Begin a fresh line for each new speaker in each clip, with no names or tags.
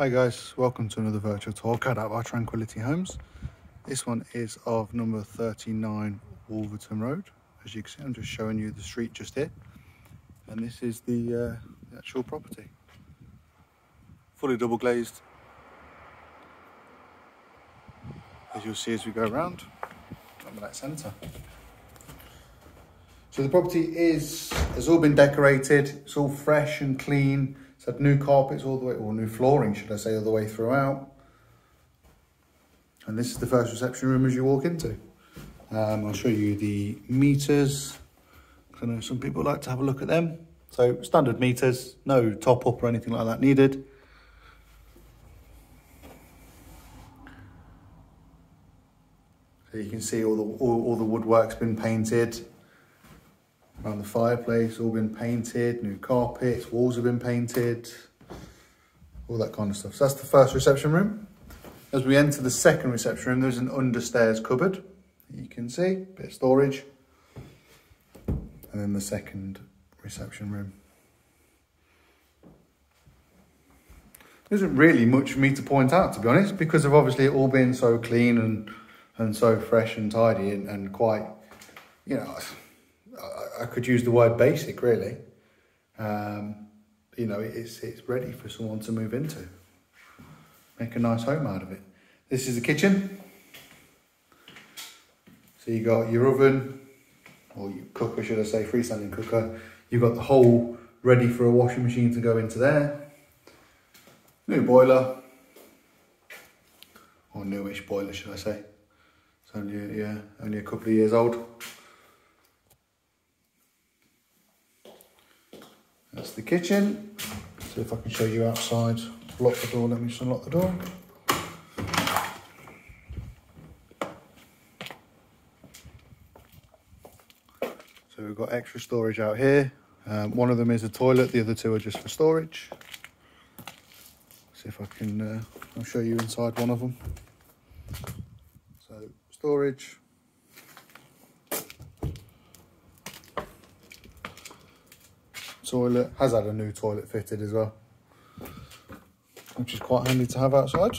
Hi guys, welcome to another virtual tour carried out by Tranquility Homes. This one is of number 39 Wolverton Road. As you can see, I'm just showing you the street just here. And this is the, uh, the actual property. Fully double glazed. As you'll see as we go around, I'm that centre. So the property is has all been decorated. It's all fresh and clean. Had new carpets all the way, or new flooring, should I say, all the way throughout. And this is the first reception room as you walk into. Um, I'll show you the meters. I know some people like to have a look at them. So standard meters, no top up or anything like that needed. So you can see all the all, all the woodwork's been painted the fireplace, all been painted, new carpets, walls have been painted, all that kind of stuff. So that's the first reception room. As we enter the second reception room, there's an understairs cupboard. You can see, bit of storage. And then the second reception room. There isn't really much for me to point out, to be honest, because of obviously it all being so clean and and so fresh and tidy and, and quite, you know, I, could use the word basic really. Um, you know, it's, it's ready for someone to move into. Make a nice home out of it. This is the kitchen. So you got your oven, or your cooker, should I say, freestanding cooker. You've got the hole ready for a washing machine to go into there. New boiler, or newish boiler, should I say. It's only, yeah, only a couple of years old. That's the kitchen. See if I can show you outside. Lock the door, let me just unlock the door. So we've got extra storage out here. Um, one of them is a toilet, the other two are just for storage. See if I can, uh, I'll show you inside one of them. So storage, toilet. Has had a new toilet fitted as well, which is quite handy to have outside.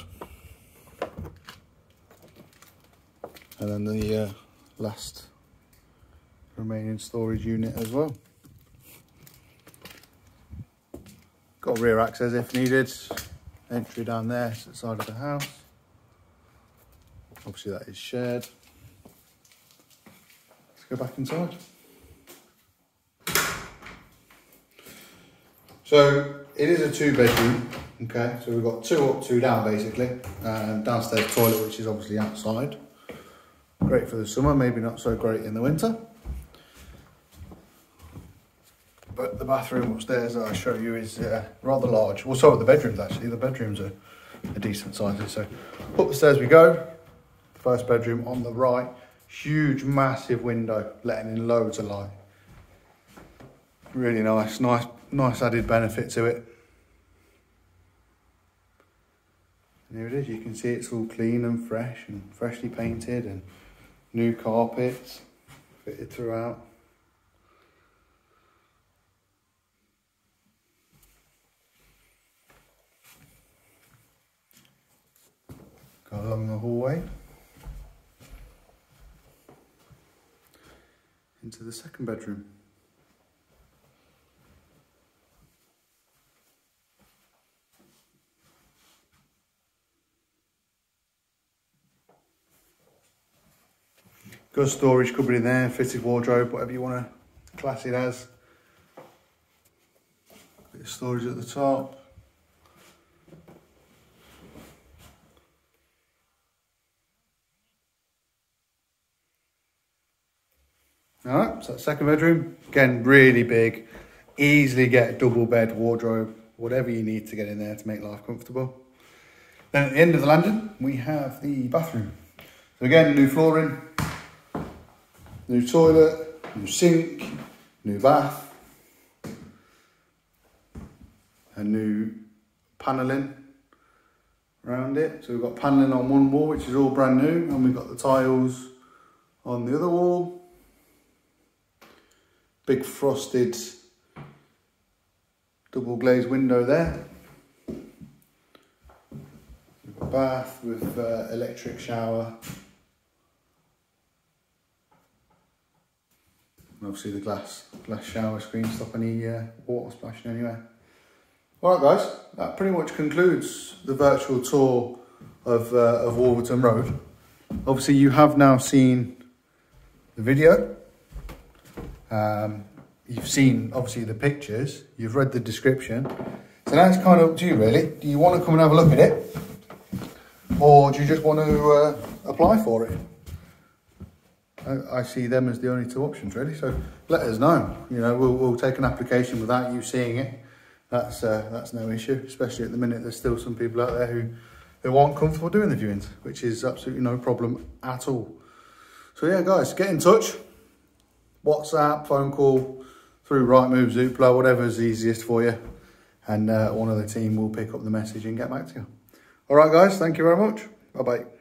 And then the uh, last remaining storage unit as well. Got rear access if needed. Entry down there, the side of the house. Obviously that is shared. Let's go back inside. So it is a two bedroom, okay? So we've got two up, two down basically. And downstairs toilet, which is obviously outside. Great for the summer, maybe not so great in the winter. But the bathroom upstairs that I show you is uh, rather large. Well, so are the bedrooms actually. The bedrooms are a decent size. So up the stairs we go. First bedroom on the right. Huge, massive window, letting in loads of light. Really nice, nice nice added benefit to it. And here it is, you can see it's all clean and fresh and freshly painted and new carpets fitted throughout. Go along the hallway into the second bedroom. Good storage cupboard in there, fitted wardrobe, whatever you want to class it as. Bit of storage at the top. All right, so second bedroom, again, really big. Easily get a double bed, wardrobe, whatever you need to get in there to make life comfortable. Then at the end of the landing, we have the bathroom. So again, new flooring, New toilet, new sink, new bath, a new panelling around it. So we've got panelling on one wall, which is all brand new, and we've got the tiles on the other wall. Big frosted double glazed window there. bath with uh, electric shower. Obviously the glass glass shower screen stop any uh, water splashing anywhere. All right, guys, that pretty much concludes the virtual tour of uh, of Wolverton Road. Obviously, you have now seen the video. Um, you've seen obviously the pictures. You've read the description. So now it's kind of up to you, really. Do you want to come and have a look at it, or do you just want to uh, apply for it? I, see them as the only two options, really. So let us know. You know, we'll, we'll take an application without you seeing it. That's uh, that's no issue. Especially at the minute, there's still some people out there who who aren't comfortable doing the viewings, which is absolutely no problem at all. So yeah, guys, get in touch. WhatsApp, phone call, through Rightmove, Zoopla, whatever's easiest for you. And uh, one of the team will pick up the message and get back to you. All right, guys, thank you very much. Bye-bye.